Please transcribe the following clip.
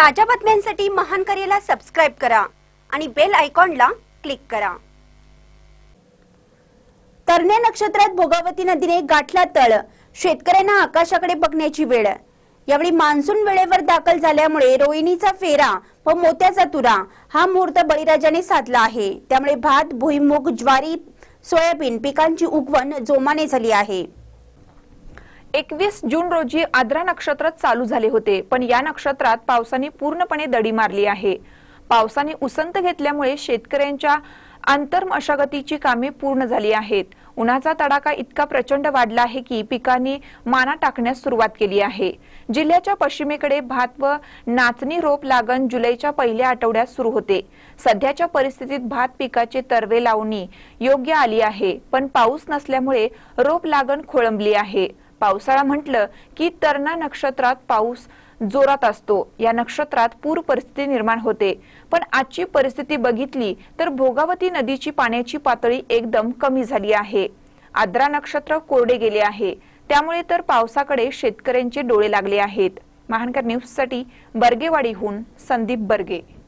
ताज्या बातम्यांसाठी महान करेला सबस्क्राईब करा आणि बेल आयकॉनला क्लिक करा. तरण्या नक्षत्रात भोगावती नदीने गाठला तळ. शेतकऱ्यांना आकाशाकडे बघण्याची वेळ. यावेळी मान्सून वेळेवर दाखल झाल्यामुळे रोहिणीचा फेरा व मोत्याचा तुरा हा मुहूर्त बळीराजाने साधला आहे. त्यामुळे भात भुईमूग ज्वारी सोयाबीन पिकांची उगवण जोमाने झाली आहे. एकवीस जून रोजी आद्रा नक्षत्र चालू झाले होते पण या नक्षत्रात पावसाने पूर्णपणे दडी मारली आहे. पावसाने उसंत घेतल्यामुळे शेतकऱ्यांच्या आंतरमशागतीची कामे पूर्ण झाली आहेत. उन्हाचा तडाखा इतका प्रचंड वाढला आहे की पिकांनी माना टाकण्यास सुरुवात केली आहे. जिल्ह्याच्या पश्चिमेकडे भात व नाचणी रोप लागण जुलैच्या पहिल्या आठवड्यात सुरू होते. सध्याच्या परिस्थितीत भात पिकाचे तरवे लावणी योग्य आली आहे पण पाऊस नसल्यामुळे रोप लागण खोळंबली आहे. पावसाळा म्हटलं की तरणा नक्षत्रात पाऊस जोरात असतो. या नक्षत्रात पूर परिस्थिती निर्माण होते. पण आजची परिस्थिती बघितली तर भोगावती नदीची पाण्याची पातळी एकदम कमी झाली आहे. आद्रा नक्षत्र कोरडे गेले आहे. त्यामुळे तर पावसाकडे शेतकऱ्यांचे डोळे लागले आहेत. महानकर न्यूजसाठी बर्गेवाडीहून संदीप बर्गे.